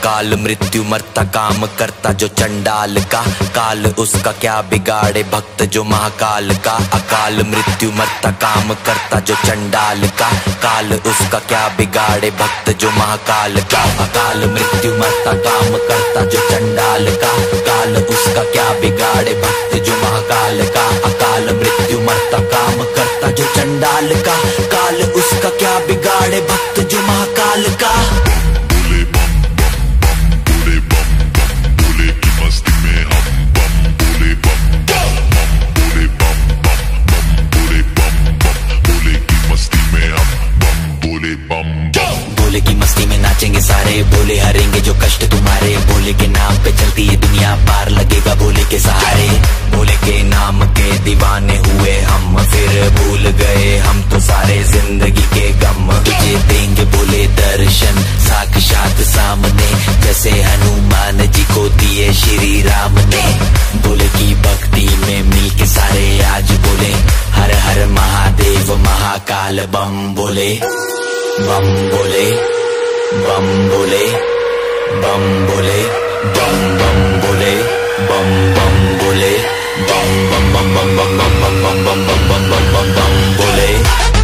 अकाल मृत्यु मरता काम करता जो चंडाल का। काल उसका क्या बिगाड़े भक्त जो महाकाल का। अकाल मृत्यु मरता काम करता जो चंडाल का। काल उसका क्या बिगाड़े भक्त जो महाकाल का। अकाल मृत्यु मरता काम करता जो चंडाल का। काल उसका क्या बिगाड़े भक्त जो महाकाल का। अकाल मृत्यु मरता काम करता जो चंडाल का। काल उसका क्या बिगाड़े भक्त जो महाकाल का। मस्ती में नाचेंगे सारे, बोले हरेंगे जो कष्ट तुम्हारे। बोले के नाम पे चलती है दुनिया, पार लगेगा बोले के सहारे। बोले के नाम के दीवाने हुए हम, फिर भूल गए हम तो सारे ज़िंदगी के गम। तुझे देंगे बोले दर्शन, साक्षात सामने। जैसे हनुमान जी को दिए श्री राम ने। बोले की भक्ति में मिल के सारे आज बोले। हर हर महादेव महाकाल बम बोले बम बोले। बम बोले बम बोले बम बम बोले बम बम बोले बम बम बम बम बम बम बम बम बम बम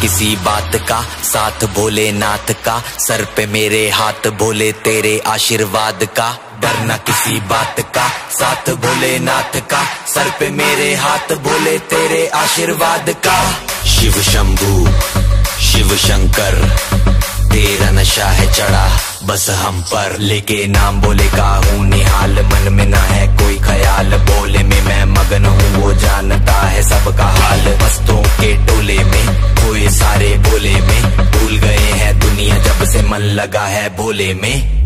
किसी बात का साथ भोलेनाथ का, सर पे मेरे हाथ भोले तेरे आशीर्वाद का। डरना किसी बात का साथ भोलेनाथ का, सर पे मेरे हाथ भोले तेरे आशीर्वाद का। शिव शंभू, शिव शंकर, तेरा नशा है चढ़ा। बस हम पर लेके नाम बोले का हूँ निहाल मन में ना है कोई ख्याल। बोले में मैं मगन हूँ, वो जानता है सबका हाल। वस्तों के टोले में, कोई सारे बोले में। भूल गए हैं दुनिया जब से मन लगा है बोले में।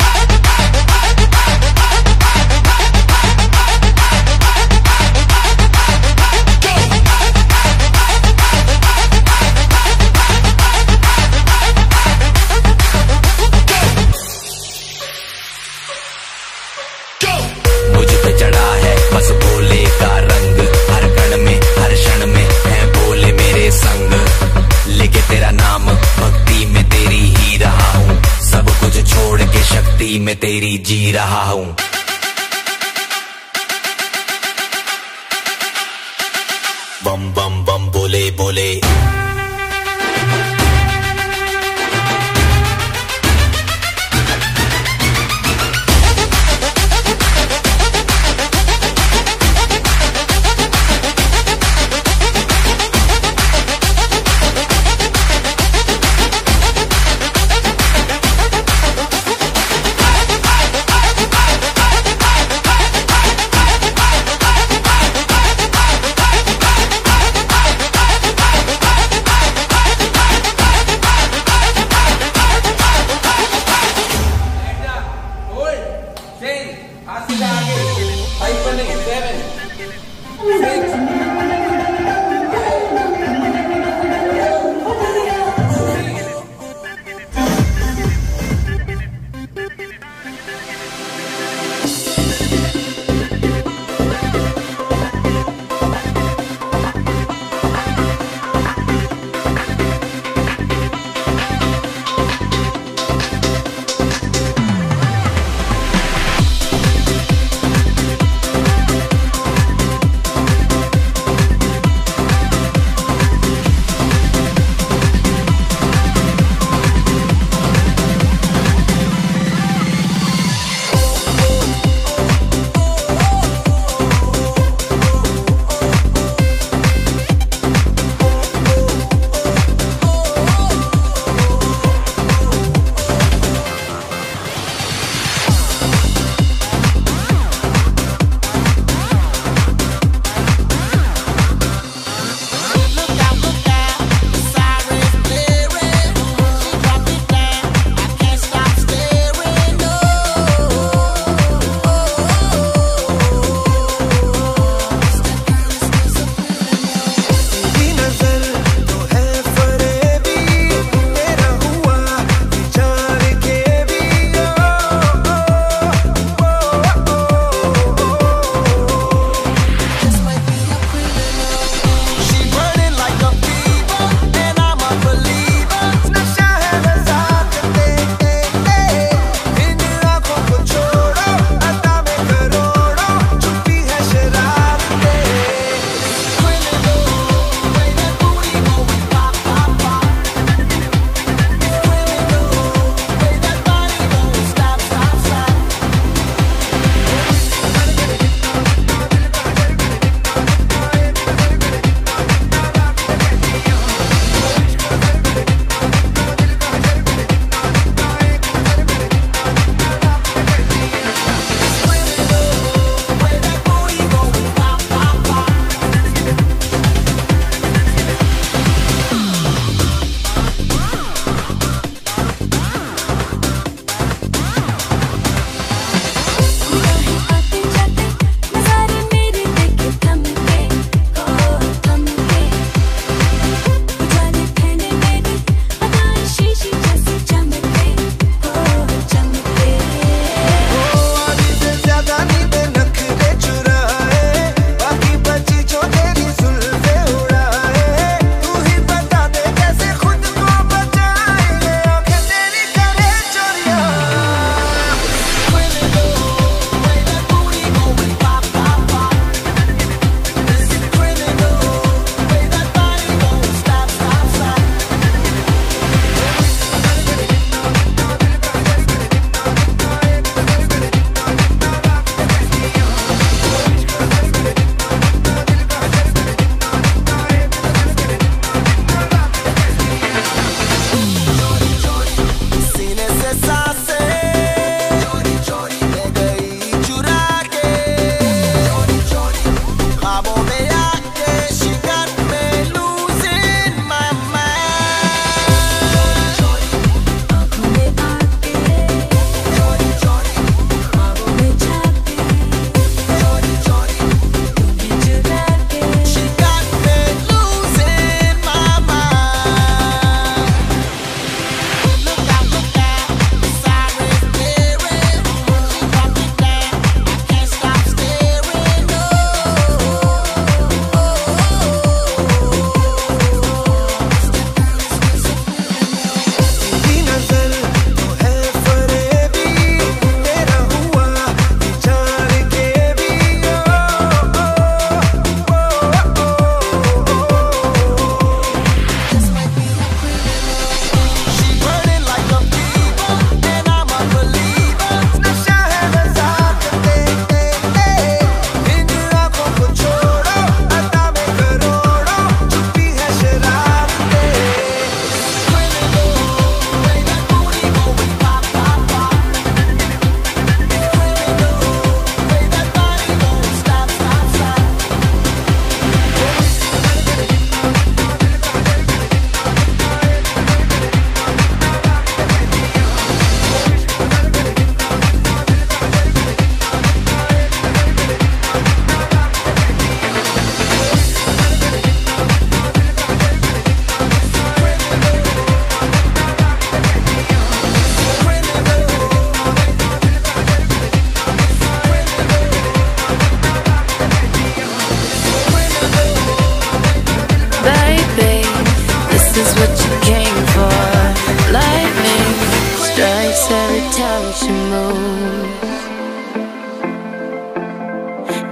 moves every time she moves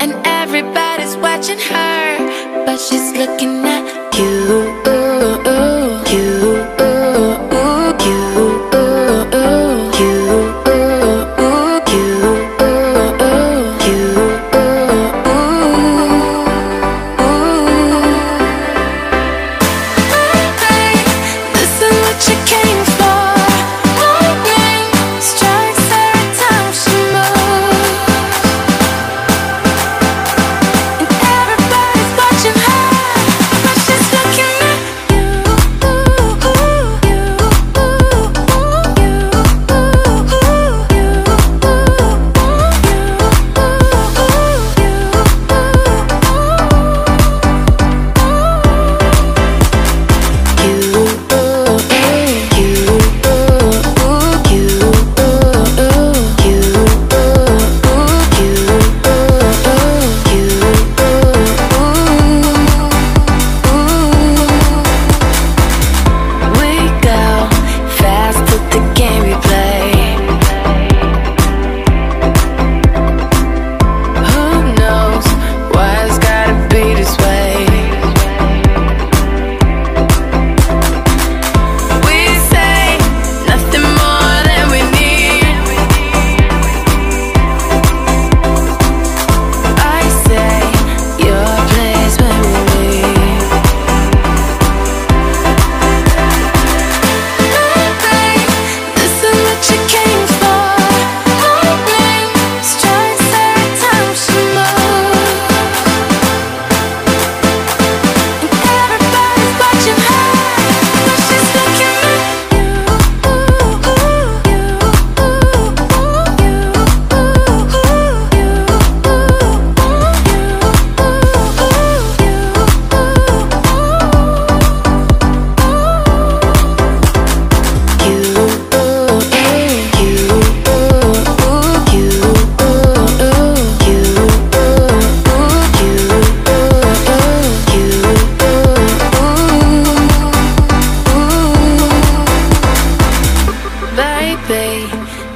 And everybody's watching her But she's looking at you.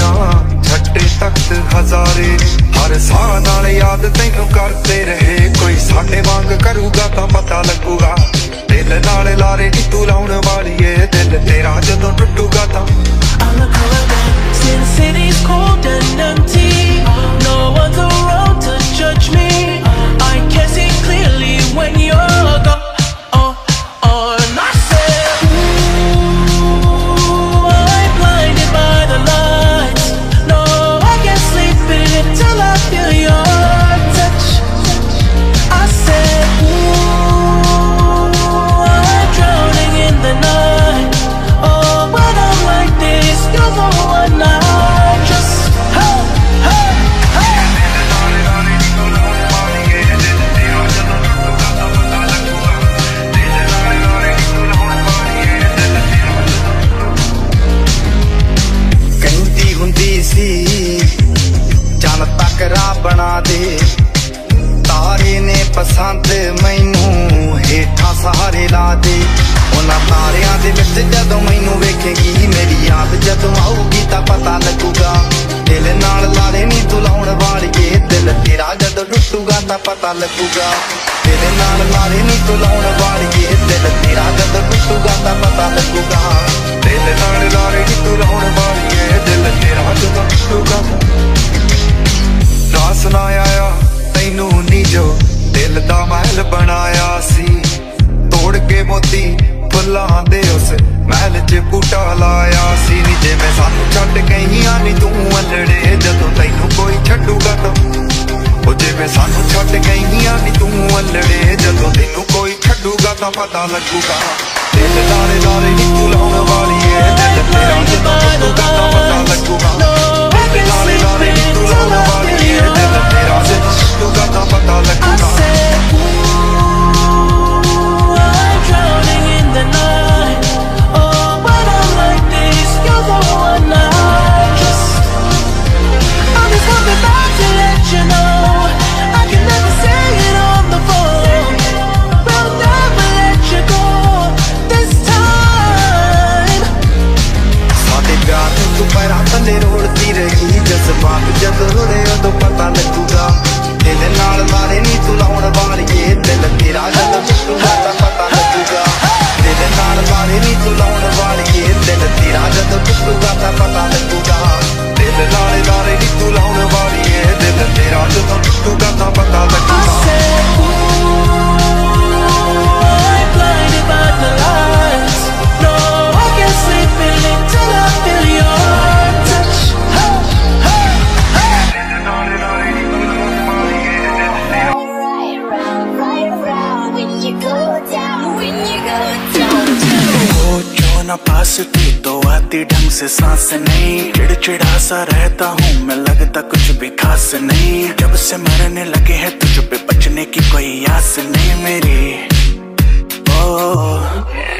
ਚਰਾਈਆਂ ਛੱਡੇ ਤਖਤ ਹਜ਼ਾਰੇ ਹਰ ਸਾਹ ਨਾਲ ਯਾਦ ਤੈਨੂੰ ਕਰਦੇ ਰਹੇ ਕੋਈ ਸਾਡੇ ਵਾਂਗ ਕਰੂਗਾ ਤਾਂ ਪਤਾ ਲੱਗੂਗਾ ਦਿਲ ਨਾਲ ਲਾਰੇ ਨੀ ਤੂੰ ਲਾਉਣ ਵਾਲੀ ਏ ਦਿਲ ਤੇਰਾ ਜਦੋਂ ਟੁੱਟੂਗਾ ਤਾਂ Since city's cold and empty No one's around to judge me ਤਾਂ ਪਤਾ ਲੱਗੂਗਾ। ਦਿਲ ਨਾਲ ਲਾਰੇ ਨਹੀਂ ਤੂੰ ਲਾਉਣ ਵਾਲੀਏ। ਦਿਲ ਤੇਰਾ ਜਦੋਂ ਟੁੱਟੂਗਾ ਤਾਂ ਪਤਾ ਲੱਗੂਗਾ। ਦਿਲ ਨਾਲ ਲਾਰੇ ਨਹੀਂ ਤੂੰ ਲਾਉਣ ਵਾਲੀਏ। ਦਿਲ ਤੇਰਾ ਜਦੋਂ ਟੁੱਟੂਗਾ ਰਾਸ ਨਾ ਆਇਆ, ਤੈਨੂੰ ਨੀ ਜੋ ਦਿਲ ਦਾ ਮਹਿਲ ਬਣਾਇਆ ਸੀ। ਤੋੜ ਕੇ ਮੋਤੀ ਫੁੱਲਾਂ ਦੇ ਉਸ ਮਹਿਲ 'ਚ ਬੂਟਾ ਲਾਇਆ ਸੀ। ਨੀ ਜਿਵੇਂ ਸਾਨੂੰ ਛੱਡ ਗਈਆਂ ਨੀ, ਤੂੰ ਅਲੜੇ ਜਦੋਂ ਤੈਨੂੰ ਕੋਈ ਛੱਡੂਗਾ ਤਾਂ ਉਹ ਜਿਵੇਂ ਸਾਨੂੰ ਛੱਡ ਗਈਆਂ ਨੀ ਤੂੰ ਅਲੜੇ ਜਦੋਂ ਤੈਨੂੰ ਕੋਈ ਛੱਡੂਗਾ ਤਾਂ ਪਤਾ ਲੱਗੂਗਾ ਦਿਲ ਲਾਰੇ ਲਾਰੇ ਨੀ ਤੂੰ ਲਾਉਣ ਵਾਲੀ ਏ ਦਿਲ ਤੇਰਾ ਜਦੋਂ ਟੁੱਟੂਗਾ ਤਾਂ ਪਤਾ ਲੱਗੂਗਾ ਦਿਲ ਲਾਰੇ ਲਾਰੇ ਨੀ ਤੂੰ ਲਾਉਣ ਵਾਲੀ ਏ ਦਿਲ ਤੇਰਾ ਜਦੋਂ ਟੁੱਟੂਗਾ ਤਾਂ ਪਤਾ ਲੱਗੂਗਾ ਪੈਰਾਂ ਥੱਲੇ ਰੋਲਦੀ ਰਹੀ ਜਜ਼ਬਾਤ ਜਦ ਰੁੜੇ ਉਦੋਂ ਪਤਾ ਲੱਗੂਗਾ ਦਿਲ ਨਾਲ ਮਾਰੇ ਨਹੀਂ ਤੂੰ ਲਾਉਣ ਵਾਲੀਏ ਦਿਲ ਤੇਰਾ ਜਦ ਟੁੱਟੂਗਾ ਤਾਂ ਪਤਾ ਲੱਗੂਗਾ ਦਿਲ ਨਾਲ ਮਾਰੇ ਨਹੀਂ ਤੂੰ ਲਾਉਣ ਵਾਲੀਏ ਦਿਲ ਤੇਰਾ ਜਦ ਟੁੱਟੂਗਾ ਤਾਂ ਪਤਾ ਲੱਗੂਗਾ ਦਿਲ ਨਾਲ ਮਾਰੇ ਨਹੀਂ ਤੂੰ ਲਾਉਣ ਵਾਲੀਏ ਦਿਲ ਤੇਰਾ ਜਦ ਟੁੱਟੂਗਾ ਤਾਂ ਪਤਾ ਲੱਗੂਗਾ ना पास थी तो आती ढंग से सांस नहीं। चिड़चिड़ा सा रहता हूँ मैं लगता कुछ भी खास नहीं। जब से मरने लगे हैं तुझ पे बचने की कोई आस नहीं मेरी। ओ, ओ, ओ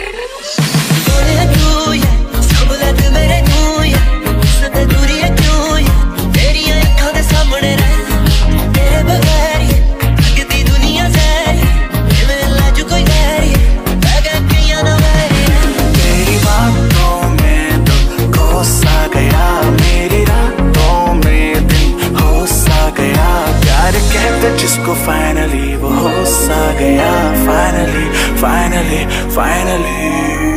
yeah, finally, finally, finally.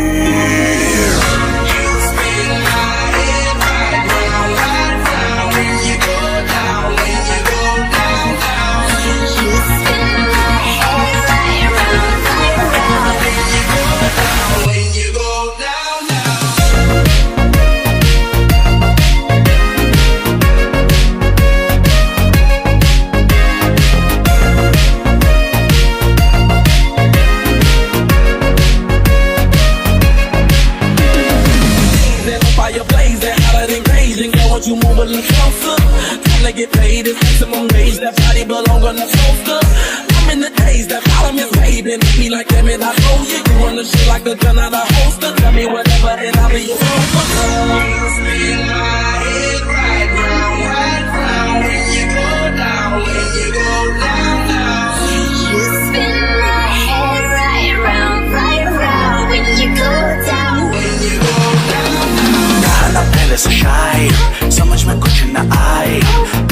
सा शायद समझ में कुछ न आए।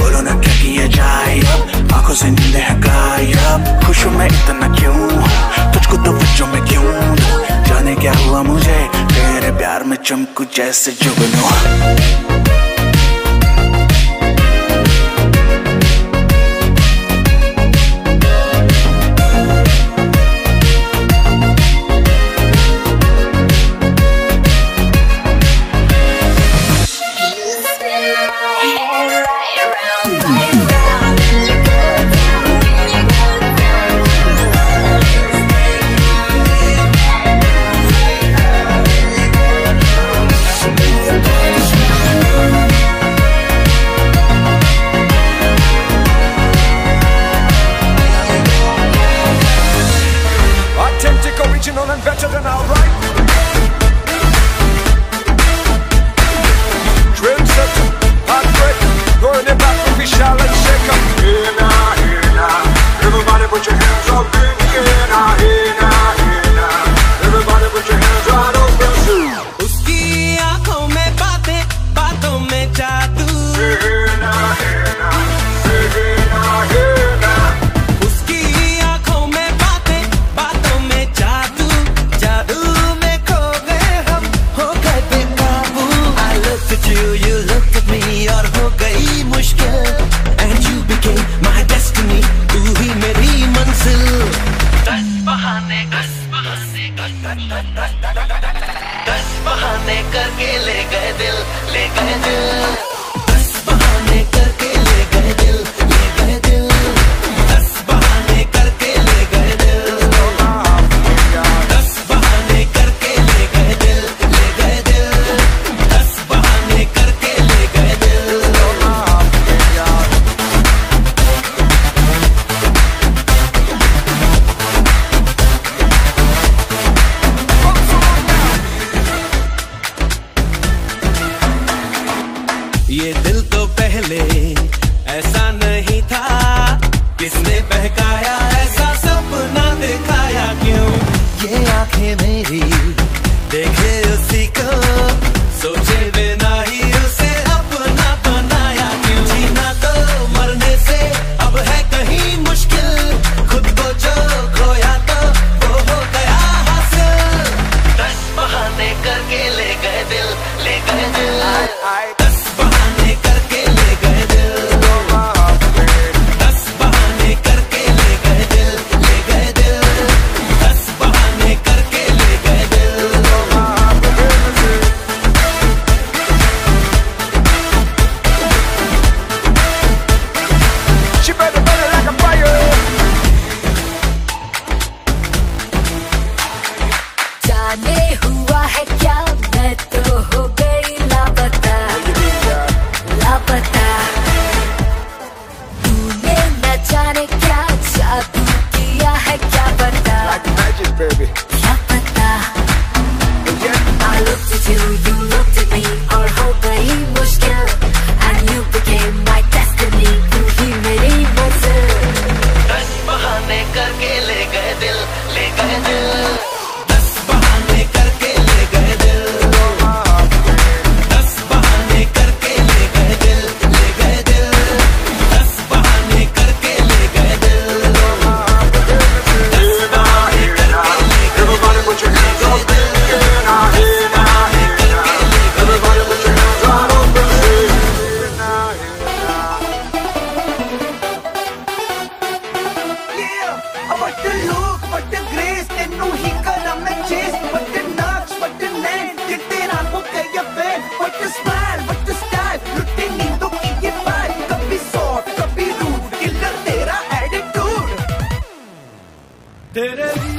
बोलो न क्या किए जाए। आँखों से नींद है गायब। खुश मैं इतना क्यों? तुझको तो बच्चों में क्यों जाने क्या हुआ मुझे? तेरे प्यार में चमकू जैसे जुगनू। बहाने दस बहाने दस बहाने करके ले गए दिल ले गए दिल। They kill. Wat een look, wat een grace. Tenu hi karam main chase. Wat een naqsh, wat een nail. Dit tera ko kya fail. What a smile, what a style. Lutti neendo ki ye file. Kabhi soft, kabhi rude. Killer tera attitude. तेरे